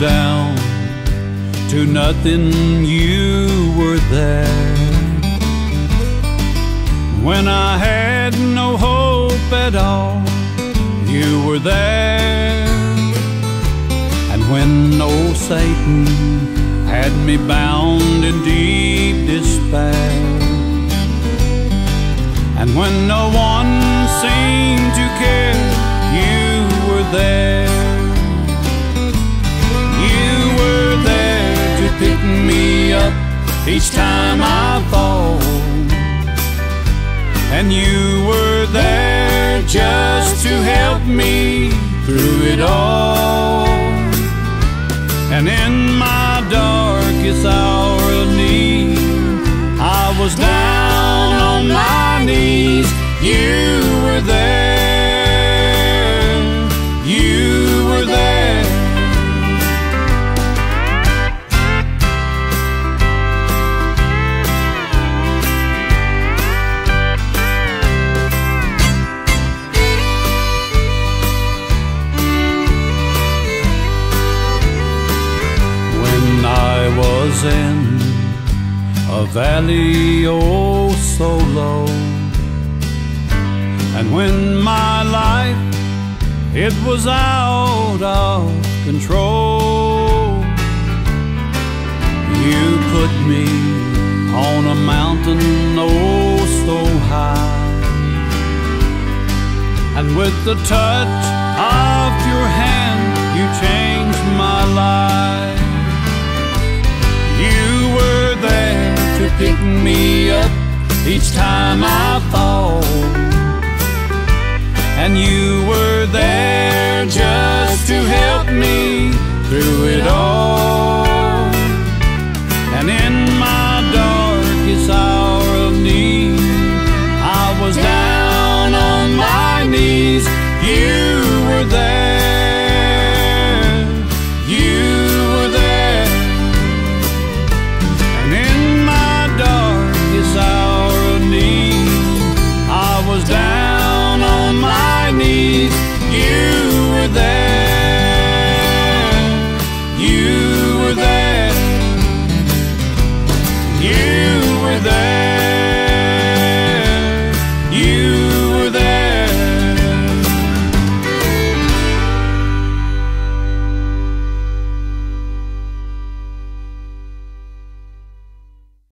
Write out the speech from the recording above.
down to nothing, you were there. When I had no hope at all, you were there. And when old Satan had me bound in deep despair, and when no one seemed to care, you were there. Each time I fall. And you were there just to help me through it all. And in my was in a valley oh so low. And when my life it was out of control. You put me on a mountain oh so high. And with the touch of your hand you changed my life pick me up each time I fall. And you were there just to help me through it all. And in